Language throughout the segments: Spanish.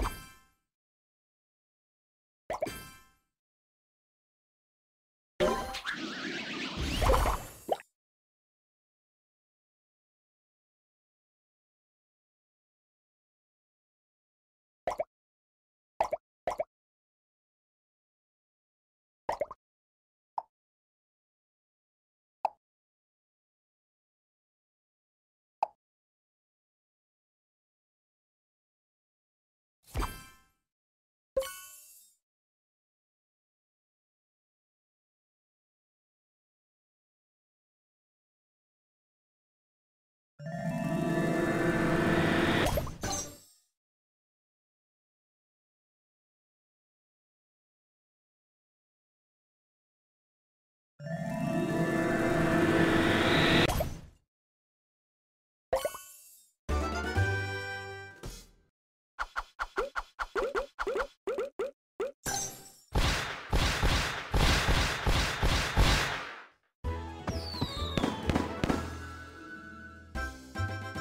you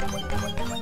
come on, come.